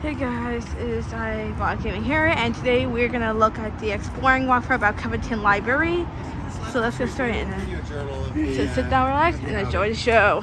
Hey guys, it is I Gaming here, and today we're gonna look at the exploring walk for about Covington Library. So let's get started. So sit down, relax, and enjoy the show.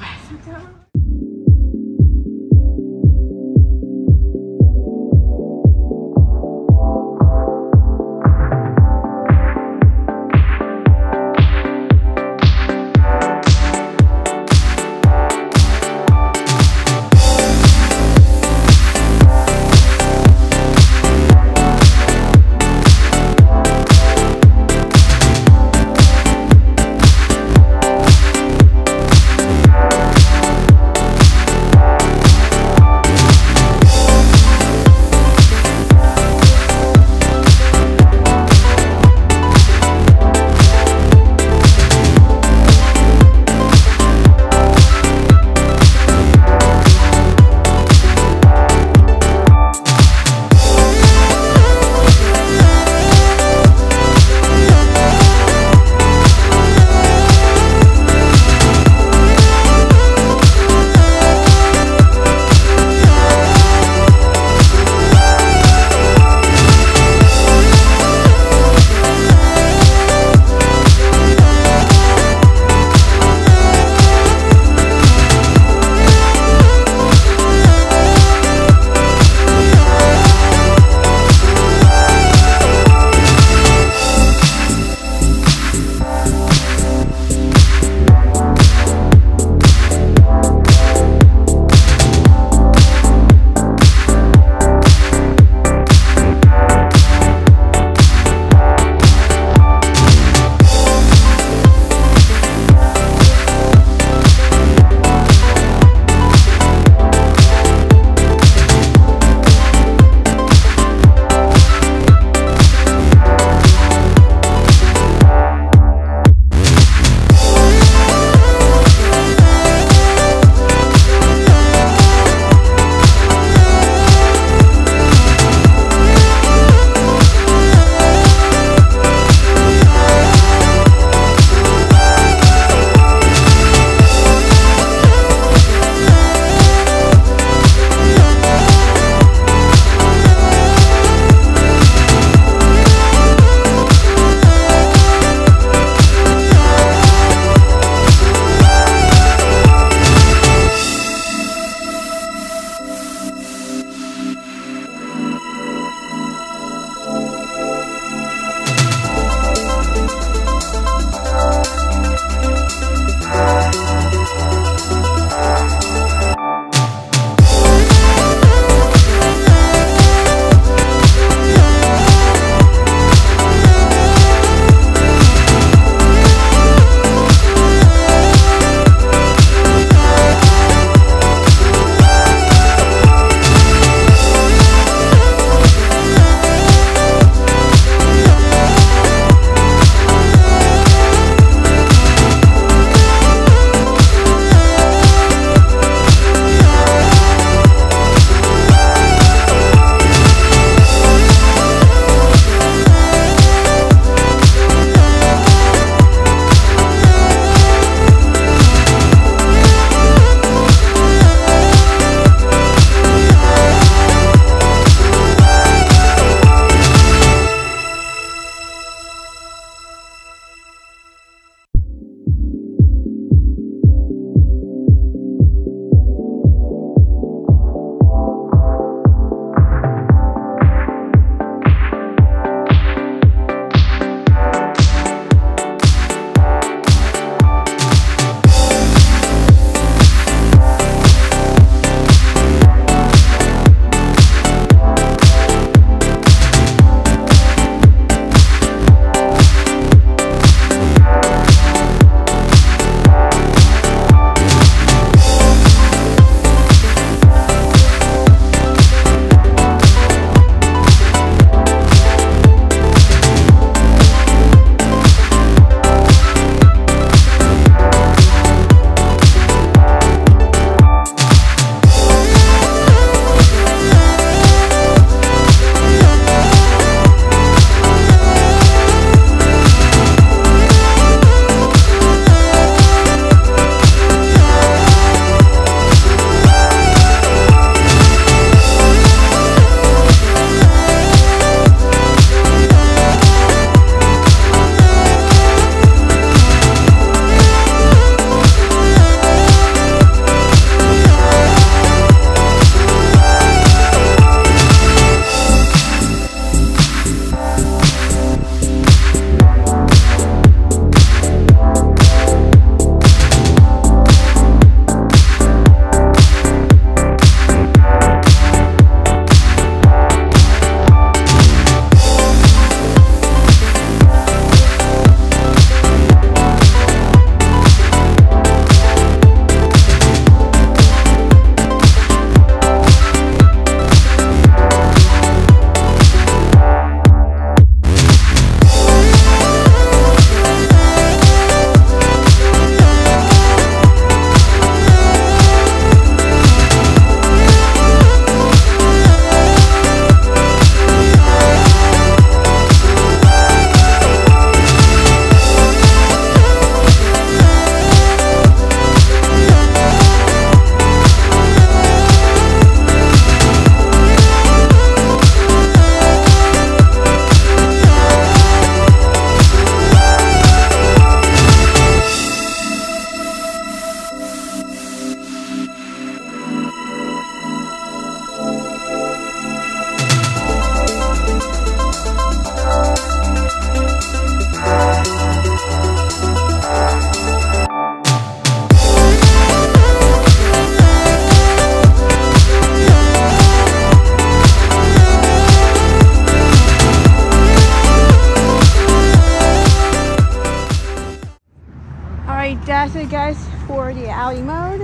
It guys for the alley mode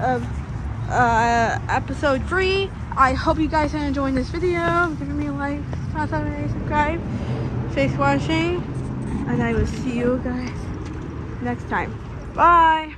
of uh, episode 3. I hope you guys are enjoying this video. Give me a like, subscribe. Thanks for watching. And I will see you guys next time. Bye.